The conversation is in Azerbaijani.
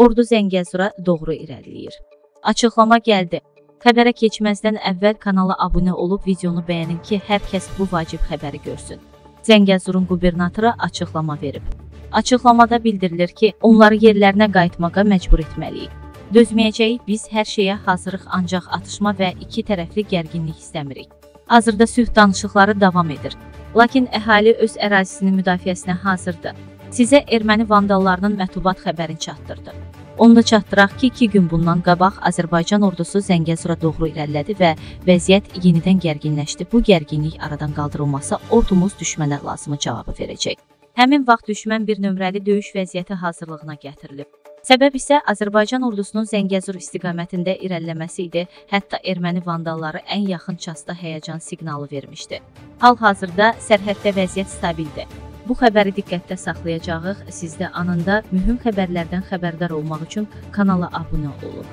Ordu Zəngəzura doğru irəliləyir. Açıqlama gəldi. Xəbərə keçməzdən əvvəl kanala abunə olub videonu bəyənin ki, hər kəs bu vacib xəbəri görsün. Zəngəzurun qubernatoru açıqlama verib. Açıqlamada bildirilir ki, onları yerlərinə qayıtmağa məcbur etməliyik. Dözməyəcəyik, biz hər şeyə hazırıq, ancaq atışma və iki tərəfli gərginlik istəmirik. Hazırda sülh danışıqları davam edir. Lakin əhali öz ərazisinin müdafiəsinə hazırdır. Sizə erməni vandallarının mətubat xəbərini çatdırdı. Onu da çatdıraq ki, 2 gün bundan qabaq Azərbaycan ordusu Zəngəzura doğru irəlilədi və vəziyyət yenidən gərginləşdi. Bu gərginlik aradan qaldırılmasa ordumuz düşmənə lazımı cavabı verəcək. Həmin vaxt düşmən bir nömrəli döyüş vəziyyəti hazırlığına gətirilib. Səbəb isə Azərbaycan ordusunun Zəngəzur istiqamətində irəliləməsi idi. Hətta erməni vandalları ən yaxın çasda həyəcan siqnalı vermişdi. Hal-hazırda sərhəddə vəziyyət stabildir. Bu xəbəri diqqətdə saxlayacağıq. Siz də anında mühüm xəbərlərdən xəbərdar olmaq üçün kanala abunə olun.